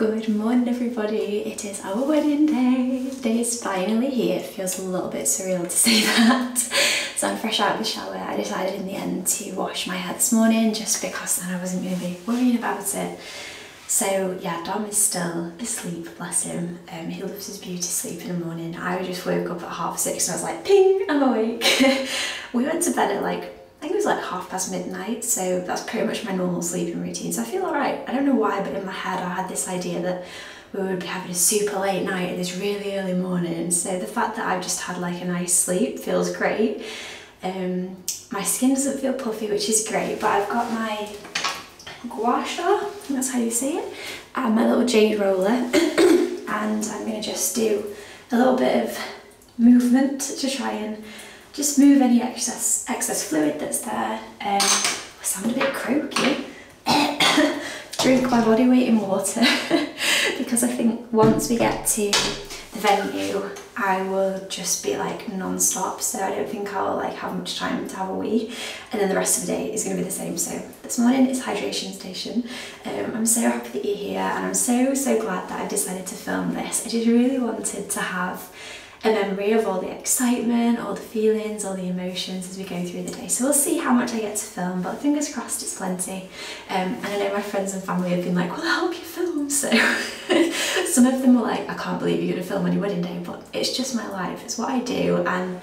Good morning everybody, it is our wedding day. The day is finally here, it feels a little bit surreal to say that. So I'm fresh out of the shower, I decided in the end to wash my hair this morning just because then I wasn't going to be worrying about it. So yeah, Dom is still asleep, bless him. Um, he loves his beauty sleep in the morning. I just woke up at half six and I was like, ping, I'm awake. we went to bed at like, I think it was like half past midnight, so that's pretty much my normal sleeping routine. So I feel alright. I don't know why, but in my head I had this idea that we would be having a super late night and this really early morning. So the fact that I've just had like a nice sleep feels great. Um, my skin doesn't feel puffy, which is great, but I've got my gua sha, that's how you say it, and my little jade roller and I'm going to just do a little bit of movement to try and just move any excess excess fluid that's there. Um, I sound a bit croaky. Drink my body weight in water. Because I think once we get to the venue I will just be like non-stop. So I don't think I'll like have much time to have a wee. And then the rest of the day is going to be the same. So this morning is hydration station. Um, I'm so happy that you're here and I'm so so glad that I've decided to film this. I just really wanted to have a memory of all the excitement, all the feelings, all the emotions as we go through the day. So we'll see how much I get to film, but fingers crossed it's plenty. Um, and I know my friends and family have been like, well, I'll help you film. So some of them were like, I can't believe you're gonna film on your wedding day, but it's just my life, it's what I do, and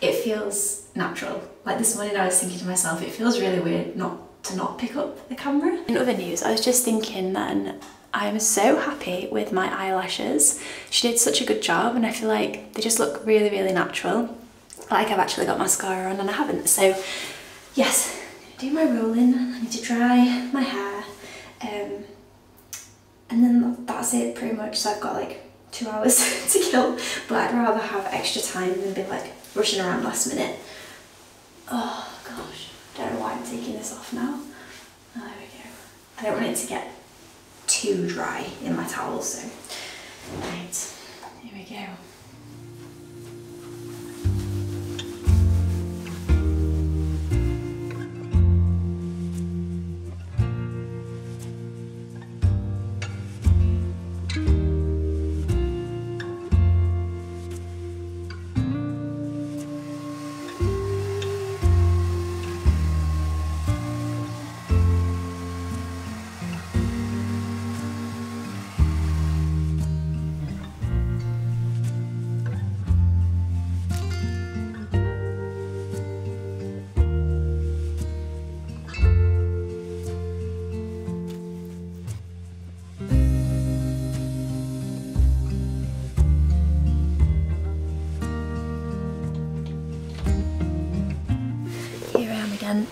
it feels natural. Like this morning I was thinking to myself, it feels really weird not to not pick up the camera. In other news, I was just thinking then I'm so happy with my eyelashes. She did such a good job and I feel like they just look really, really natural. Like I've actually got mascara on and I haven't. So yes, do my rolling. I need to dry my hair. Um, and then that's it pretty much. So I've got like two hours to kill, but I'd rather have extra time than be like rushing around last minute. Oh gosh, don't know why I'm taking this off now. Oh, there we go. I don't want it to get too dry in my towel, so right, here we go.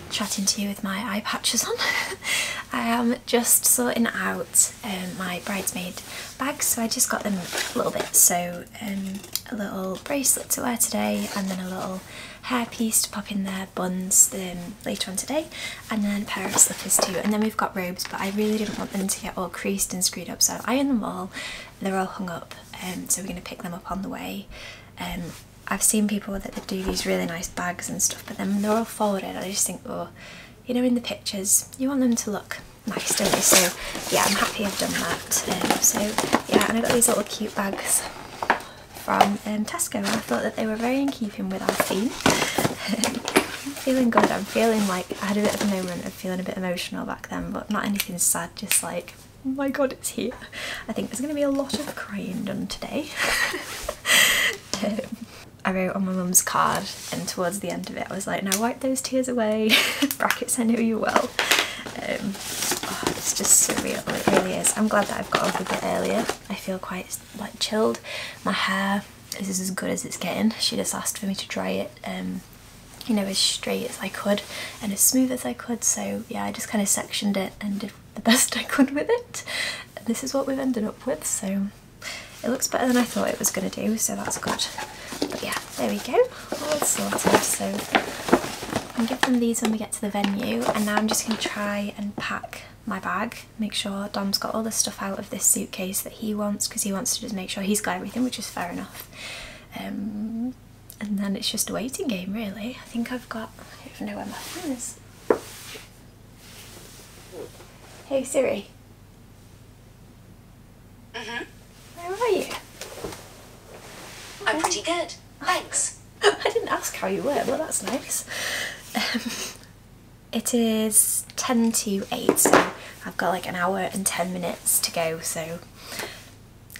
Chatting to you with my eye patches on. I am just sorting out um, my bridesmaid bags. So I just got them a little bit. So um, a little bracelet to wear today and then a little hairpiece to pop in their buns um, later on today and then a pair of slippers too. And then we've got robes but I really didn't want them to get all creased and screwed up. So I ironed them all. They're all hung up um, so we're going to pick them up on the way. Um, I've seen people that they do these really nice bags and stuff, but then they're all folded. I just think, oh, you know, in the pictures, you want them to look nice, don't you? So yeah, I'm happy I've done that. Um, so yeah, and I got these little cute bags from um, Tesco, and I thought that they were very in keeping with our theme. I'm feeling good. I'm feeling like I had a bit of a moment of feeling a bit emotional back then, but not anything sad. Just like, oh my god, it's here. I think there's going to be a lot of crying done today. um, I wrote on my mum's card and towards the end of it I was like now wipe those tears away. Brackets I know you will. um, oh, it's just surreal it really is. I'm glad that I've got off a bit earlier. I feel quite like chilled. My hair is as good as it's getting. She just asked for me to dry it um, you know as straight as I could and as smooth as I could. So yeah I just kind of sectioned it and did the best I could with it. And this is what we've ended up with so it looks better than I thought it was going to do so that's good there we go, all sorted. So I'm give them these when we get to the venue and now I'm just going to try and pack my bag, make sure Dom's got all the stuff out of this suitcase that he wants because he wants to just make sure he's got everything, which is fair enough. Um, and then it's just a waiting game really. I think I've got, I don't even know where my phone is. Hey Siri. Mm-hmm. How are you? I'm pretty good. Thanks. I didn't ask how you were, but that's nice. Um, it is 10 to 8, so I've got like an hour and 10 minutes to go, so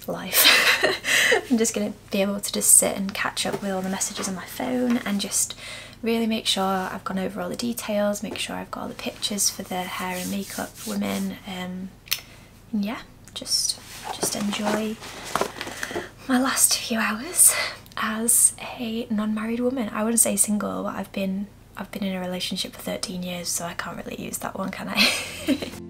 life. I'm just going to be able to just sit and catch up with all the messages on my phone and just really make sure I've gone over all the details, make sure I've got all the pictures for the hair and makeup women, um, and yeah, just just enjoy my last few hours as a non-married woman. I wouldn't say single, but I've been I've been in a relationship for 13 years, so I can't really use that one, can I?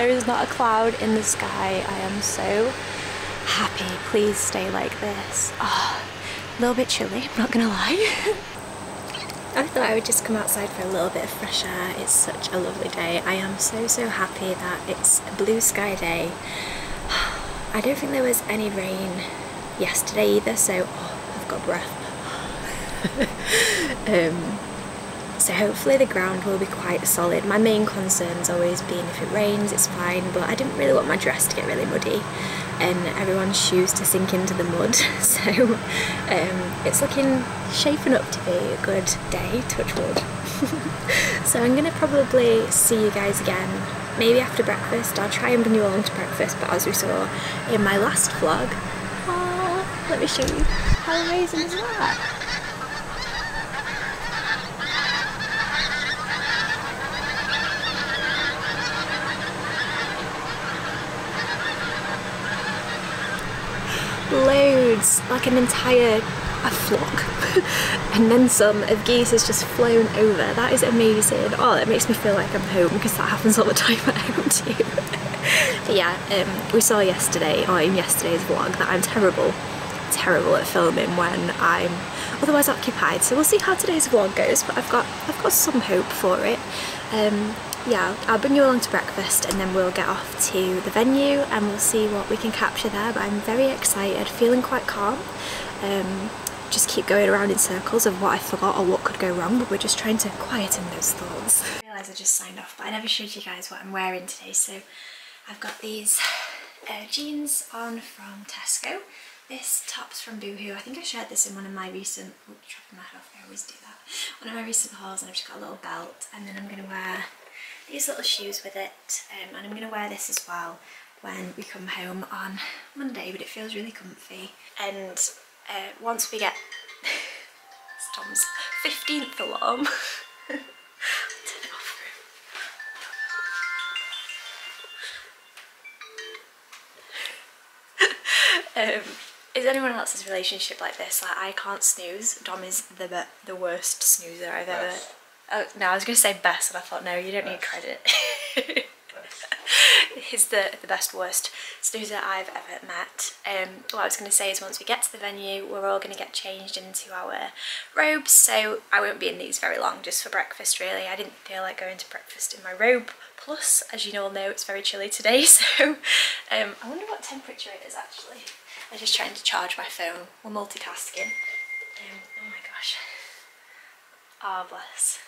There is not a cloud in the sky. I am so happy. Please stay like this. Oh, a little bit chilly, I'm not gonna lie. I thought I would just come outside for a little bit of fresh air. It's such a lovely day. I am so, so happy that it's a blue sky day. I don't think there was any rain yesterday either, so oh, I've got breath. um, so hopefully the ground will be quite solid. My main concern's always been if it rains it's fine but I didn't really want my dress to get really muddy and everyone's shoes to sink into the mud so um, it's looking shaping up to be a good day, touch wood. so I'm gonna probably see you guys again maybe after breakfast. I'll try and bring you along to breakfast but as we saw in my last vlog, oh, let me show you how amazing is that? Loads, like an entire a flock and then some of geese has just flown over. That is amazing. Oh, it makes me feel like I'm home because that happens all the time at home too. but yeah, um, we saw yesterday, or in yesterday's vlog, that I'm terrible, terrible at filming when I'm otherwise occupied. So we'll see how today's vlog goes, but I've got I've got some hope for it. Um, yeah, I'll bring you along to breakfast and then we'll get off to the venue and we'll see what we can capture there. But I'm very excited, feeling quite calm. Um, just keep going around in circles of what I forgot or what could go wrong, but we're just trying to quieten those thoughts. I realise I just signed off, but I never showed you guys what I'm wearing today. So I've got these uh, jeans on from Tesco. This top's from Boohoo. I think I shared this in one of my recent, oh, chopping my head off, I always do that. One of my recent hauls and I've just got a little belt and then I'm going to wear these little shoes with it um, and I'm going to wear this as well when we come home on Monday but it feels really comfy and uh, once we get Dom's 15th alarm um, is anyone else's relationship like this? Like I can't snooze. Dom is the the worst snoozer I've ever Oh, no, I was going to say best, and I thought, no, you don't need credit. He's the, the best, worst snoozer I've ever met. Um, what I was going to say is once we get to the venue, we're all going to get changed into our robes, so I won't be in these very long, just for breakfast, really. I didn't feel like going to breakfast in my robe. Plus, as you all know, it's very chilly today, so um, I wonder what temperature it is, actually. I'm just trying to charge my phone. We're multitasking. Um, oh my gosh. Ah, oh, bless.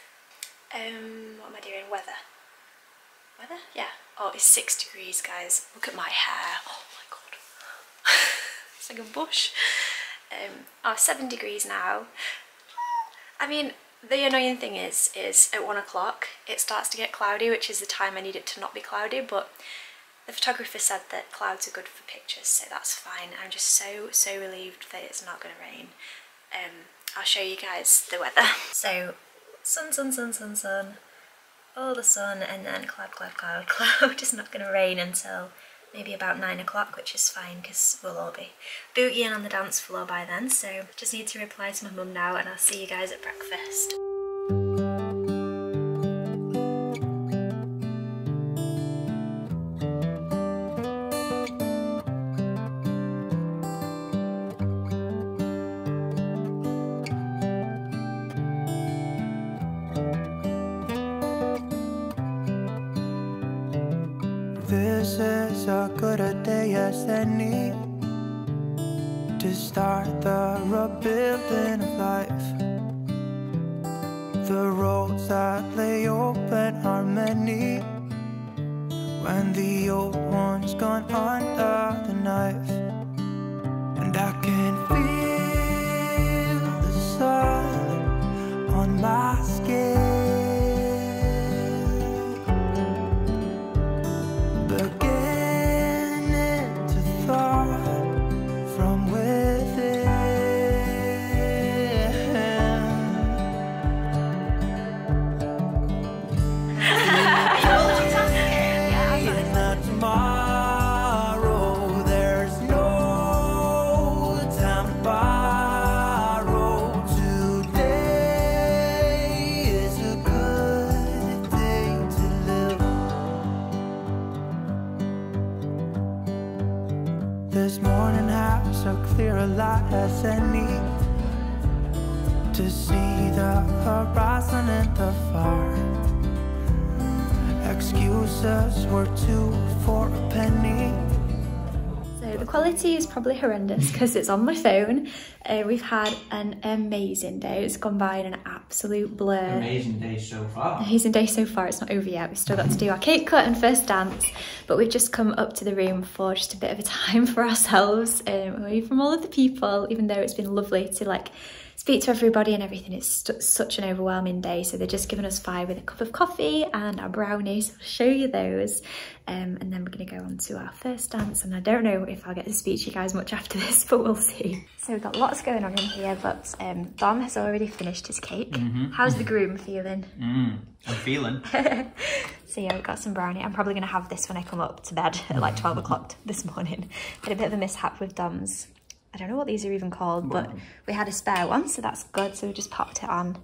Um, what am I doing? Weather. Weather? Yeah. Oh, it's six degrees, guys. Look at my hair. Oh my god. it's like a bush. Um, oh, seven degrees now. I mean, the annoying thing is, is at one o'clock it starts to get cloudy, which is the time I need it to not be cloudy, but the photographer said that clouds are good for pictures, so that's fine. I'm just so, so relieved that it's not going to rain. Um, I'll show you guys the weather. So sun, sun, sun, sun, sun, all the sun and then cloud, cloud, cloud, cloud. It's not going to rain until maybe about 9 o'clock, which is fine because we'll all be boogieing on the dance floor by then. So just need to reply to my mum now and I'll see you guys at breakfast. This is a good a day as any to start the rebuilding of life. The roads that lay open are many when the old one's gone under the knife. Probably horrendous because it's on my phone. Uh, we've had an amazing day. It's gone by in an absolute blur. Amazing day so far. Amazing day so far. It's not over yet. We've still got to do our cake cut and first dance, but we've just come up to the room for just a bit of a time for ourselves, um, away from all of the people. Even though it's been lovely to like speak to everybody and everything, it's such an overwhelming day. So they're just giving us five with a cup of coffee and our brownies. I'll show you those, um, and then we're gonna go on to our first dance. And I don't know if I'll get to speak to you guys much after this, but we'll see. So we've got lots going on in here, but um, Dom has already finished his cake. How's the groom feeling? Mm, I'm feeling. So yeah, we've got some brownie. I'm probably going to have this when I come up to bed at like 12 o'clock this morning. Had a bit of a mishap with Dom's. I don't know what these are even called, but we had a spare one, so that's good. So we just popped it on.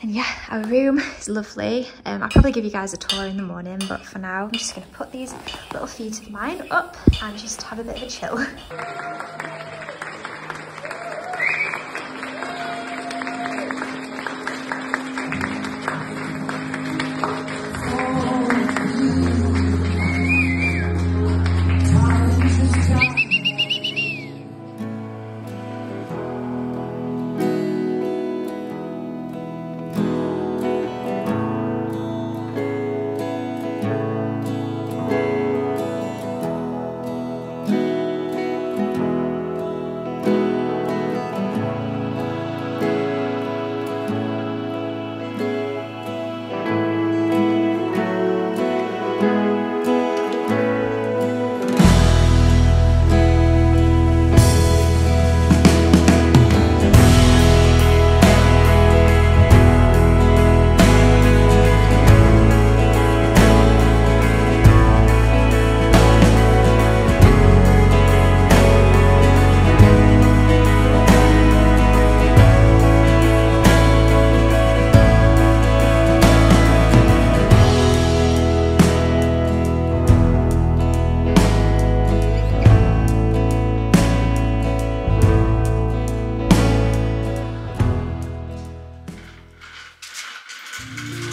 And yeah, our room is lovely. Um, I'll probably give you guys a tour in the morning, but for now, I'm just going to put these little feet of mine up and just have a bit of a chill. you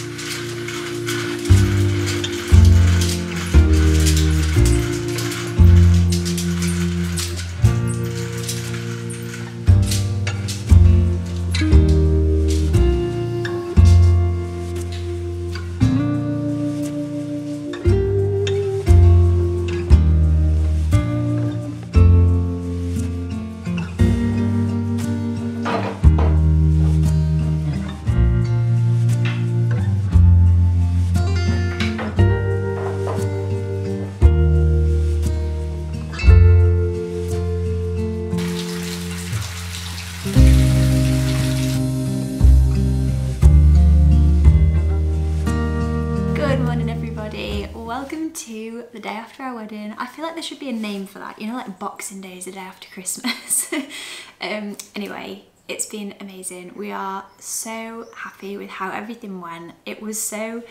to the day after our wedding. I feel like there should be a name for that, you know, like Boxing Day is the day after Christmas. um, anyway, it's been amazing. We are so happy with how everything went. It was so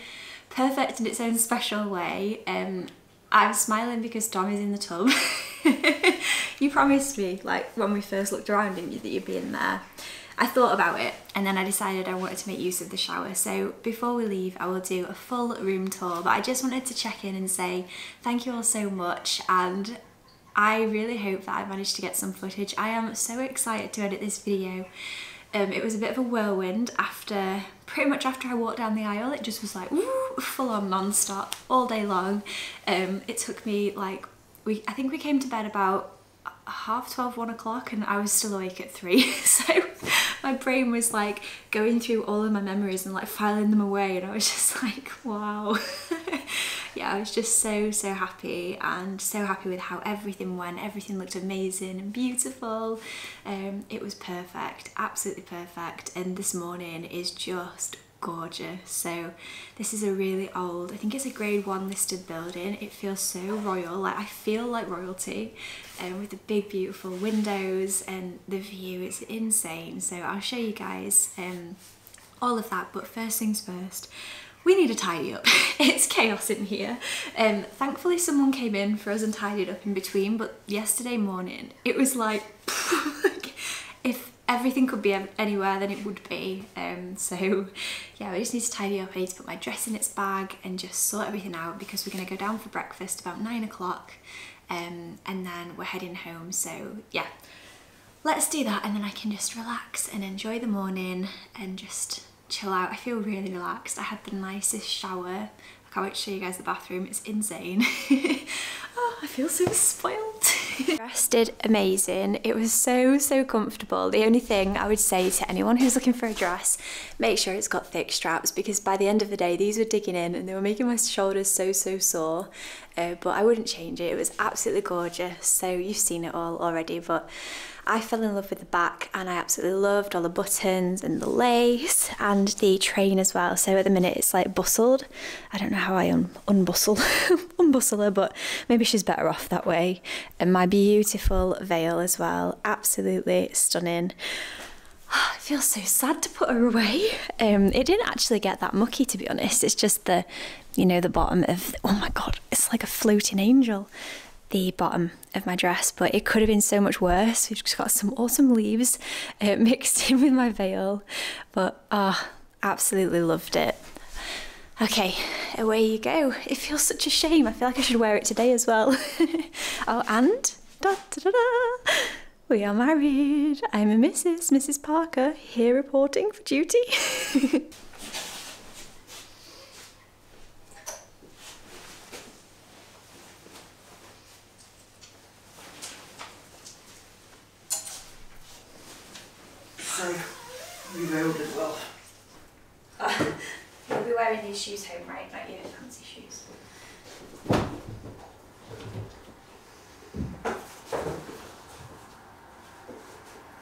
perfect in its own special way. Um, I'm smiling because Dom is in the tub. you promised me, like when we first looked around, didn't you, that you'd be in there. I thought about it and then I decided I wanted to make use of the shower. So before we leave, I will do a full room tour, but I just wanted to check in and say thank you all so much and I really hope that I managed to get some footage. I am so excited to edit this video. Um, it was a bit of a whirlwind after, pretty much after I walked down the aisle, it just was like woo, full on non-stop all day long. Um, it took me like, we I think we came to bed about half 12 one o'clock and I was still awake at three so my brain was like going through all of my memories and like filing them away and I was just like wow. Yeah I was just so so happy and so happy with how everything went. Everything looked amazing and beautiful. Um, it was perfect absolutely perfect. And this morning is just gorgeous. So this is a really old, I think it's a grade one listed building. It feels so royal, like I feel like royalty um, with the big beautiful windows and the view it's insane. So I'll show you guys um, all of that, but first things first, we need to tidy up. it's chaos in here. Um, thankfully someone came in for us and tidied up in between, but yesterday morning it was like, if everything could be anywhere than it would be um, so yeah we just need to tidy up. I need to put my dress in its bag and just sort everything out because we're going to go down for breakfast about nine o'clock um, and then we're heading home. So yeah let's do that and then I can just relax and enjoy the morning and just chill out. I feel really relaxed. I had the nicest shower. I can't wait to show you guys the bathroom. It's insane oh I feel so spoiled dress did amazing. It was so, so comfortable. The only thing I would say to anyone who's looking for a dress, make sure it's got thick straps because by the end of the day, these were digging in and they were making my shoulders so, so sore. Uh, but I wouldn't change it. It was absolutely gorgeous. So you've seen it all already, but I fell in love with the back and I absolutely loved all the buttons and the lace and the train as well. So at the minute it's like bustled. I don't know how I un unbustle, unbustle her, but maybe she's better off that way. And my beautiful veil as well, absolutely stunning. I feel so sad to put her away. Um, it didn't actually get that mucky to be honest. It's just the, you know, the bottom of, oh my God, it's like a floating angel the bottom of my dress, but it could have been so much worse. We've just got some awesome leaves uh, mixed in with my veil, but ah, oh, absolutely loved it. Okay, away you go. It feels such a shame. I feel like I should wear it today as well. oh, and da, da, da, we are married. I'm a Mrs. Mrs. Parker here reporting for duty. these shoes home, right? Not your fancy shoes.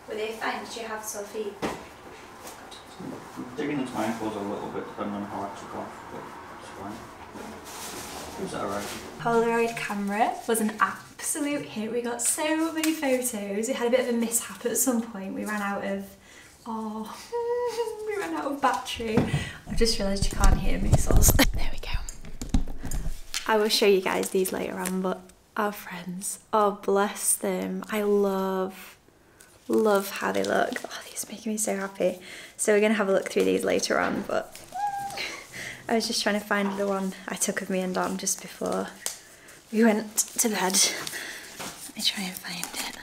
Were they fine? Did you have sore feet? Digging into my ankles a little bit depending on how I took off, but it's fine. Was that alright? Polaroid camera was an absolute hit. We got so many photos. We had a bit of a mishap at some point. We ran out of Oh, we ran out of battery. I just realised you can't hear me, so there we go. I will show you guys these later on, but our friends, oh bless them. I love, love how they look. Oh, these make me so happy. So we're gonna have a look through these later on, but I was just trying to find the one I took of me and Dom just before we went to bed. Let me try and find it.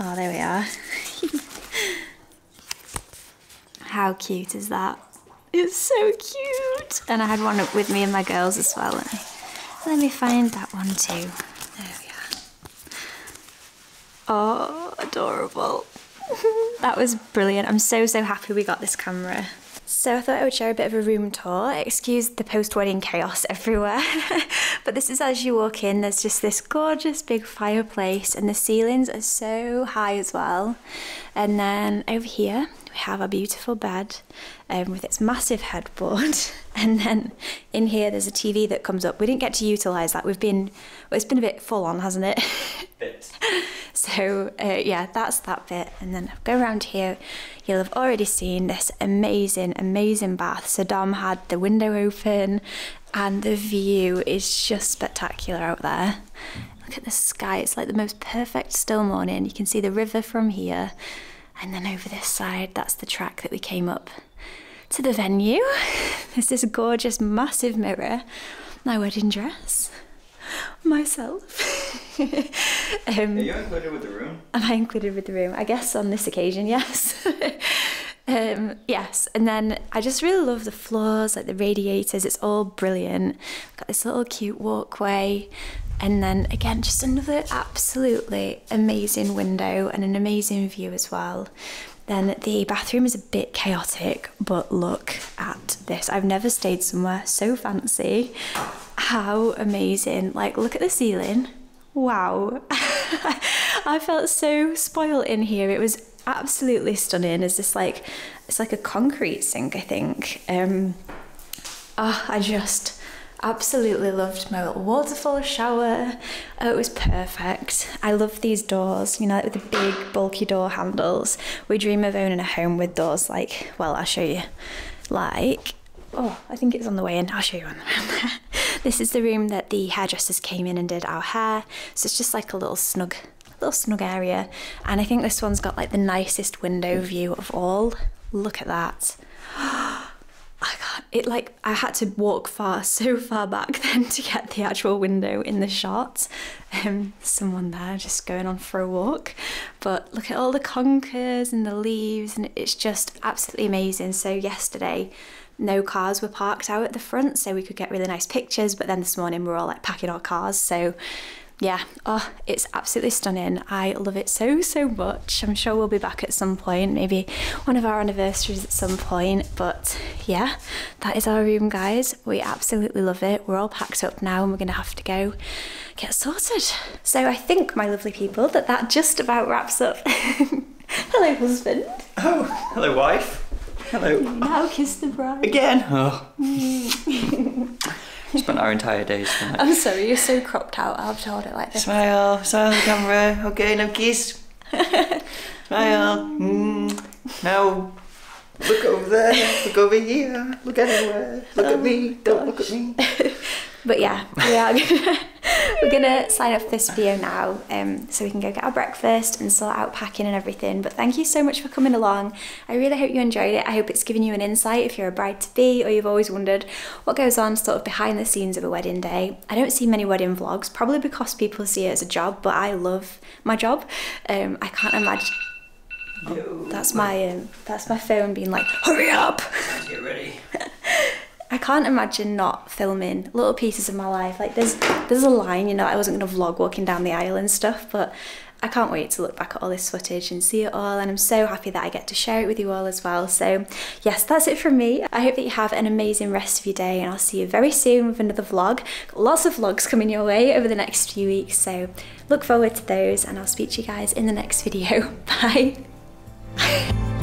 Oh, there we are. How cute is that? It's so cute. And I had one with me and my girls as well. Let me, let me find that one too. There we are. Oh, adorable. that was brilliant. I'm so, so happy we got this camera. So I thought I would share a bit of a room tour. Excuse the post-wedding chaos everywhere. but this is as you walk in, there's just this gorgeous big fireplace and the ceilings are so high as well. And then over here, have a beautiful bed um, with its massive headboard and then in here there's a TV that comes up. We didn't get to utilise that. We've been, well, it's been a bit full on, hasn't it? Bit. so uh, yeah, that's that bit. And then go around here, you'll have already seen this amazing, amazing bath. So Dom had the window open and the view is just spectacular out there. Look at the sky, it's like the most perfect still morning. You can see the river from here And then over this side, that's the track that we came up to the venue. There's this gorgeous, massive mirror, my wedding dress, myself. um, Are you included with the room? Am I included with the room? I guess on this occasion, yes. um, yes, and then I just really love the floors, like the radiators. It's all brilliant. Got this little cute walkway, and then again, just another absolutely amazing window and an amazing view as well. Then the bathroom is a bit chaotic, but look at this. I've never stayed somewhere so fancy. How amazing! Like, look at the ceiling. Wow. I felt so spoiled in here. It was absolutely stunning. It's just like it's like a concrete sink, I think. Um oh, I just absolutely loved my little waterfall shower. Oh, it was perfect. I love these doors, you know, with the big bulky door handles. We dream of owning a home with doors like, well, I'll show you. Like, oh, I think it's on the way in. I'll show you on the way. This is the room that the hairdressers came in and did our hair. So it's just like a little snug, little snug area. And I think this one's got like the nicest window view of all. Look at that. It like, I had to walk far, so far back then to get the actual window in the shot. Um, someone there just going on for a walk. But look at all the conkers and the leaves, and it's just absolutely amazing. So, yesterday, no cars were parked out at the front, so we could get really nice pictures. But then this morning, we're all like packing our cars. So, yeah, oh, it's absolutely stunning. I love it so, so much. I'm sure we'll be back at some point, maybe one of our anniversaries at some point. But yeah, that is our room, guys. We absolutely love it. We're all packed up now and we're going to have to go get sorted. So I think, my lovely people, that that just about wraps up. Hello, husband. Oh, hello, wife. Hello. Now kiss the bride. Again. Oh. Mm. Spent our entire days tonight. I'm sorry, you're so cropped out. I've told it like this. Smile, smile at the camera. Okay, now kiss. Smile. Mm. Now, look over there. Look over here. Look everywhere. Look at me. Don't look at me. But yeah, we are gonna, we're gonna sign off this video now um, so we can go get our breakfast and sort out packing and everything. But thank you so much for coming along. I really hope you enjoyed it. I hope it's given you an insight if you're a bride to be or you've always wondered what goes on sort of behind the scenes of a wedding day. I don't see many wedding vlogs, probably because people see it as a job, but I love my job. Um, I can't imagine. Yo. That's my um, that's my phone being like, hurry up. Get ready. I can't imagine not filming little pieces of my life. Like there's there's a line, you know, I wasn't gonna vlog walking down the aisle and stuff, but I can't wait to look back at all this footage and see it all and I'm so happy that I get to share it with you all as well. So yes, that's it from me. I hope that you have an amazing rest of your day and I'll see you very soon with another vlog. Lots of vlogs coming your way over the next few weeks, so look forward to those and I'll speak to you guys in the next video. Bye. は。